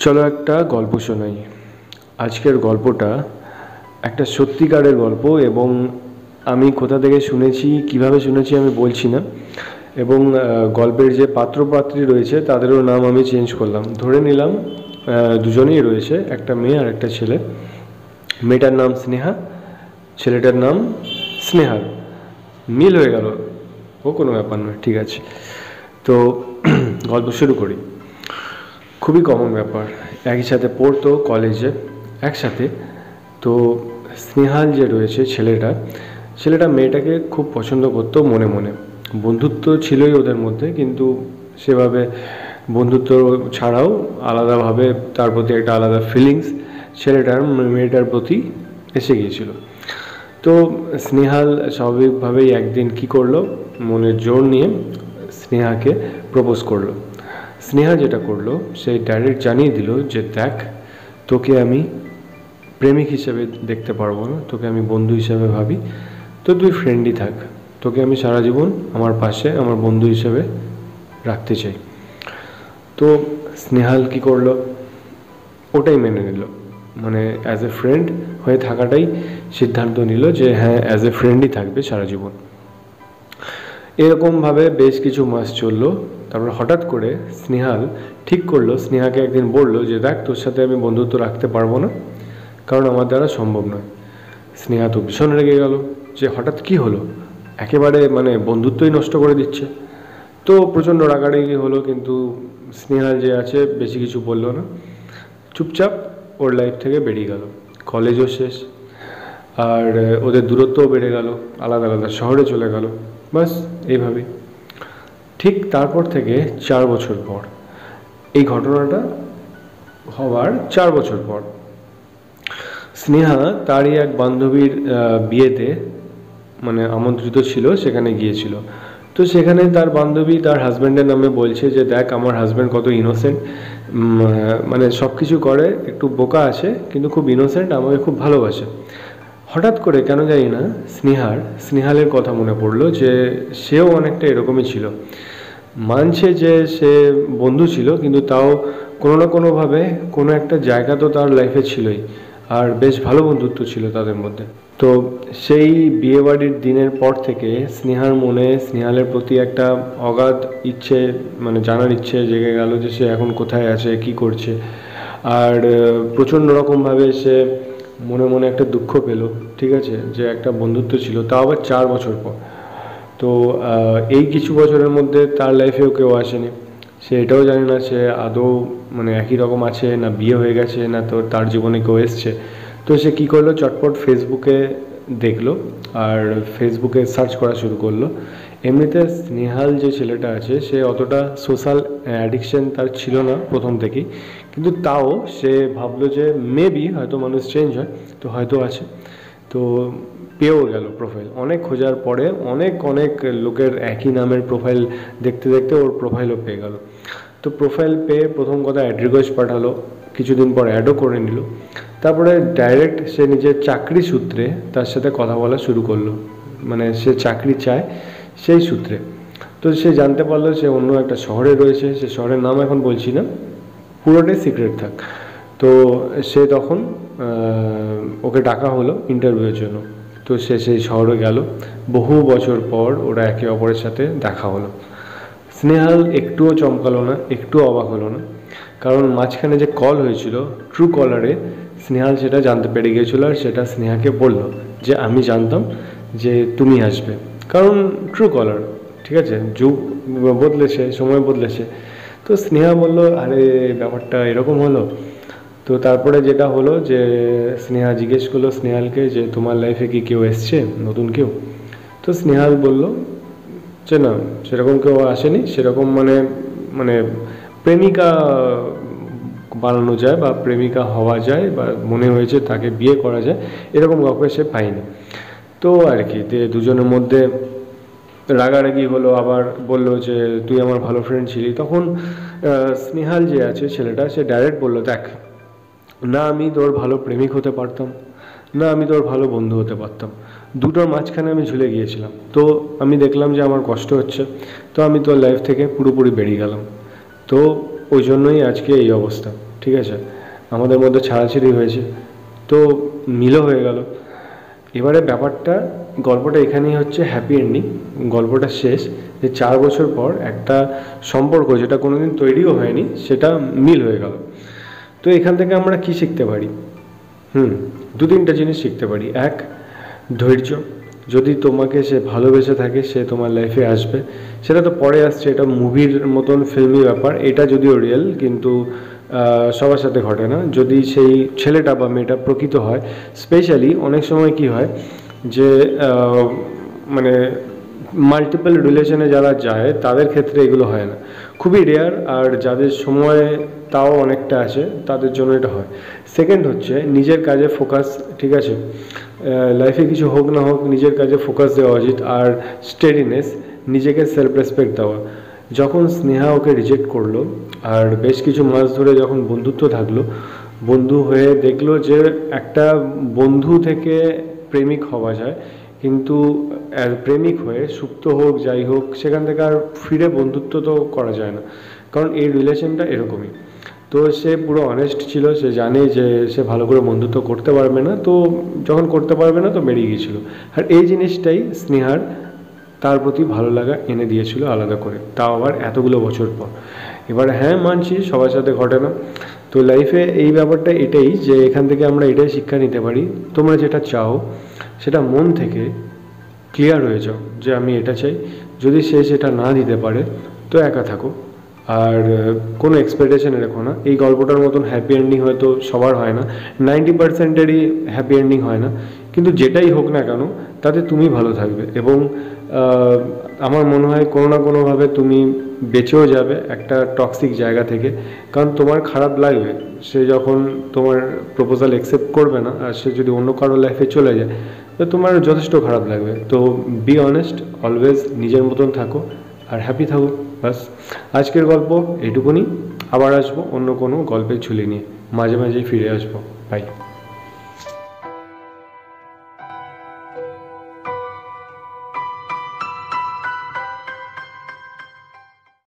চলো একটা গল্প শোনাই। আজকের গল্পটা একটা সত্যিকারের গল্প এবং আমি কোথা থেকে শুনেছি, কীভাবে শুনেছি আমি বলছি না। এবং গল্পের যে পাত্রপাত্রী রয়েছে তাদেরও নাম আমি চেঞ্জ করলাম। ধরে নিলাম দুজনেই রয়েছে, একটা মেয়ে আর একটা ছেলে। মেয়েটার নাম স্নেহা, ছেলেটার নাম স্নেহার মিল হয়ে গেল। ও কোনো ব্যাপার নয়, ঠিক আছে। তো, গল্প শুরু করি। খুবই কমন ব্যাপার। একই সাথে পড়তো কলেজে একসাথে। তো স্নেহাল যে রয়েছে ছেলেটা ছেলেটা মেয়েটাকে খুব পছন্দ করতো মনে মনে। বন্ধুত্ব ছিলই ওদের মধ্যে, কিন্তু সেভাবে বন্ধুত্ব ছাড়াও আলাদাভাবে তার প্রতি একটা আলাদা ফিলিংস ছেলেটার, মেয়েটার প্রতি এসে গিয়েছিল। তো স্নেহাল স্বাভাবিকভাবেই একদিন কি করল, মনের জোর নিয়ে স্নেহাকে প্রপোজ করল। স্নেহা যেটা করল সে ডাইরেক্ট জানিয়ে দিল যে, দেখ, তোকে আমি প্রেমিক হিসেবে দেখতে পারব না, তোকে আমি বন্ধু হিসেবে ভাবি, তো তুই ফ্রেন্ডই থাক। তোকে আমি সারা জীবন আমার পাশে, আমার বন্ধু হিসেবে রাখতে চাই। তো স্নেহাল কি করল? ওটাই মেনে নিল। মানে অ্যাজ এ ফ্রেন্ড হয়ে থাকাটাই সিদ্ধান্ত নিল যে হ্যাঁ অ্যাজ এ ফ্রেন্ডই থাকবে সারা জীবন। এরকমভাবে বেশ কিছু মাস চলল। তারপর হঠাৎ করে স্নেহাল ঠিক করল, স্নেহাকে একদিন বলল যে, দেখ, তোর সাথে আমি বন্ধুত্ব রাখতে পারব না, কারণ আমার দ্বারা সম্ভব নয়। স্নেহা তো ভীষণ রেগে গেল, যে হঠাৎ কি হলো? একেবারে মানে বন্ধুত্বই নষ্ট করে দিচ্ছে। তো প্রচণ্ড রাগারাগি হলো, কিন্তু স্নেহাল যে আছে, বেশি কিছু বলল না। চুপচাপ ওর লাইফ থেকে বেরিয়ে গেল। কলেজও শেষ, আর ওদের দূরত্বও বেড়ে গেল, আলাদা আলাদা শহরে চলে গেল। বাস এইভাবেই। ঠিক তারপর থেকে চার বছর পর। এই ঘটনাটা হওয়ার চার বছর পর। স্নেহা তারই এক বান্ধবীর বিয়েতে মানে আমন্ত্রিত ছিল, সেখানে গিয়েছিল। তো সেখানে তার বান্ধবী তার হাজব্যান্ডের নামে বলছে যে, দেখ, আমার হাজব্যান্ড কত ইনোসেন্ট মানে সব কিছু করে, একটু বোকা আছে, কিন্তু খুব ইনোসেন্ট আমাকে খুব ভালোবাসে। হঠাৎ করে, কেন জানি না, স্নেহার, স্নেহালের কথা মনে পড়ল যে, সেও অনেকটা এরকমই ছিল। মানছে যে সে বন্ধু ছিল, কিন্তু তাও কোনো না কোনোভাবে কোনো একটা জায়গা তো তার লাইফে ছিলই, আর বেশ ভালো বন্ধুত্ব ছিল তাদের মধ্যে। তো সেই বিয়েবাড়ির দিনের পর থেকে স্নেহার মনে, স্নেহালের প্রতি একটা অগাধ ইচ্ছে মানে জানার ইচ্ছে জেগে গেল যে সে এখন কোথায় আছে, কি করছে। আর প্রচণ্ড রকমভাবে সে মনে মনে একটা দুঃখ পেল, ঠিক আছে? যে একটা বন্ধুত্ব ছিল, তাও আবার চার বছর পর। তো এই কিছু বছরের মধ্যে তার লাইফেও কেউ আসেনি। সে এটাও জানে না, সে আদৌ মানে একই রকম আছে না বিয়ে হয়ে গেছে না তো তার জীবনে কেউ এসছে। তো সে কী করল? চটপট ফেসবুকে দেখল আর ফেসবুকে সার্চ করা শুরু করল। এমনিতে স্নেহাল যে ছেলেটা আছে, সে অতটা সোশ্যাল অ্যাডিকশন তার ছিল না প্রথম থেকেই। কিন্তু তাও সে ভাবলো যে মেবি হয়তো মানুষ চেঞ্জ হয়, তো হয়তো আছে। তো পেয়েও গেল প্রোফাইল অনেক খোঁজার পরে অনেক অনেক লোকের একই নামের প্রোফাইল দেখতে দেখতে ওর প্রোফাইলও পেয়ে গেল। তো প্রোফাইল পেয়ে প্রথম কথা অ্যাড রিকোয়েস্ট পাঠালো, কিছুদিন পর অ্যাডও করে নিল। তারপরে ডাইরেক্ট সে নিজের চাকরি সূত্রে তার সাথে কথা বলা শুরু করল। মানে সে চাকরি চায় সেই সূত্রে। তো সে জানতে পারল সে অন্য একটা শহরে রয়েছে, সে শহরের নাম এখন বলছি না, পুরোটাই সিক্রেট থাক। তো সে তখন ওকে ডাকা হলো ইন্টারভিউয়ের জন্য। তো সে সেই শহরে গেল। বহু বছর পর ওরা একে অপরের সাথে দেখা হলো। স্নেহাল একটুও চমকালো না, একটুও অবাক হলো না। কারণ মাঝখানে যে কল হয়েছিল ট্রু কলারে স্নেহাল সেটা জানতে পেরে গিয়েছিল আর সেটা স্নেহাকে বলল যে, আমি জানতাম যে তুমি আসবে। কারণ ট্রু কলার ঠিক আছে? যুগ বদলেছে, সময় বদলেছে। তো স্নেহা বলল, আরে, ব্যাপারটা এরকম হলো। তো তারপরে যেটা হলো যে স্নেহা জিজ্ঞেস করল, স্নেহালকে যে তোমার লাইফে কি কেউ এসছে? নতুন কেউ? তো স্নেহাল বলল, যে না, সেরকম কেউ আসেনি। সেরকম মানে মানে প্রেমিকা বানানো যায় বা প্রেমিকা হওয়া যায় বা মনে হয়েছে তাকে বিয়ে করা যায়, এরকম কাউকে সে পায়নি। তো আর কি, তে দুজনের মধ্যে রাগারাগি হলো, আবার বলল যে, তুই আমার ভালো ফ্রেন্ড ছিলি। তখন স্নেহাল যে আছে, ছেলেটা, সে ডাইরেক্ট বলল, দেখ না আমি তোর ভালো প্রেমিক হতে পারতাম, না আমি তোর ভালো বন্ধু হতে পারতাম। দুটোর মাঝখানে আমি ঝুলে গিয়েছিলাম। তো আমি দেখলাম যে আমার কষ্ট হচ্ছে, তো আমি তোর লাইফ থেকে পুরোপুরি বেরিয়ে গেলাম। তো ওই জন্যই আজকে এই অবস্থা, ঠিক আছে? আমাদের মধ্যে ছাড়াছাড়ি হয়েছে, তো মিলও হয়ে গেল। এবারে ব্যাপারটা, গল্পটা এখানেই হচ্ছে হ্যাপি এন্ডিং গল্পটা শেষ, যে চার বছর পর একটা সম্পর্ক যেটা কোনোদিন তৈরিও হয়নি, সেটা মিল হয়ে গেল। তো এখান থেকে আমরা কি শিখতে পারি? হুম দু তিনটা জিনিস শিখতে পারি। এক, ধৈর্য। যদি তোমাকে সে ভালোবেসে থাকে, সে তোমার লাইফে আসবে। সেটা তো পরে আসছে, এটা মুভির মতন ফিল্মি ব্যাপার। এটা যদিও রিয়েল কিন্তু সবার সাথে ঘটে না। যদি সেই ছেলেটা বা মেয়েটা প্রকৃত হয় স্পেশালি অনেক সময় কি হয় যে মানে মাল্টিপল রিলেশনে যারা যায়, তাদের ক্ষেত্রে এগুলো হয় না। খুবই রেয়ার আর যাদের সময় তাও অনেকটা আছে, তাদের জন্য এটা হয়। সেকেন্ড হচ্ছে, নিজের কাজে ফোকাস ঠিক আছে? লাইফে কিছু হোক না হোক, নিজের কাজে ফোকাস দেওয়া উচিত আর স্টেডিনেস নিজেকে সেলফ রেসপেক্ট দেওয়া। যখন স্নেহা ওকে রিজেক্ট করল, আর বেশ কিছু মাস ধরে যখন বন্ধুত্ব থাকল, বন্ধু হয়ে দেখল যে একটা বন্ধু থেকে প্রেমিক হওয়া যায় কিন্তু প্রেমিক হয়ে সুপ্ত হোক, যাই হোক, সেখান থেকে আর ফিরে বন্ধুত্ব তো করা যায় না। কারণ এই রিলেশনটা এরকমই। তো সে পুরো অনেস্ট ছিল, সে জানে যে সে ভালো করে বন্ধুত্ব করতে পারবে না, তো যখন করতে পারবে না, তো বেরিয়ে গিয়েছিল। আর এই জিনিসটাই স্নেহার তার প্রতি ভালো লাগা এনে দিয়েছিল আলাদা করে। তাও আবার এতগুলো বছর পর। এবার হ্যাঁ মানছি, সবার সাথে ঘটে না। তো লাইফে এই ব্যাপারটা এটাই যে এখান থেকে আমরা এটাই শিক্ষা নিতে পারি। তোমরা যেটা চাও সেটা মন থেকে ক্লিয়ার হয়ে যাও যে আমি এটা চাই। যদি সে সেটা না দিতে পারে, তো একা থাকো। আর কোনো এক্সপেকটেশন রেখো না। এই গল্পটার মতন হ্যাপি এন্ডিং হয়তো সবার হয় না। নাইনটি পার্সেন্টেরই হ্যাপি এন্ডিং হয় না। কিন্তু যেটাই হোক না কেন, তাতে তুমি ভালো থাকবে এবং আমার মনে হয় কোনো না কোনোভাবে তুমি বেঁচেও যাবে একটা টক্সিক জায়গা থেকে। কারণ তোমার খারাপ লাগবে। সে যখন তোমার প্রপোজাল অ্যাকসেপ্ট করবে না, আর সে যদি অন্য কারও লাইফে চলে যায় তো তোমার যথেষ্ট খারাপ লাগবে। তো বি অনেস্ট অলওয়েজ নিজের মতন থাকো আর হ্যাপি থাকো বাস আজকের গল্প এটুকুনি আবার আসব অন্য কোনো গল্পের ঝুলি নিয়ে। মাঝে মাঝেই ফিরে আসব। বাই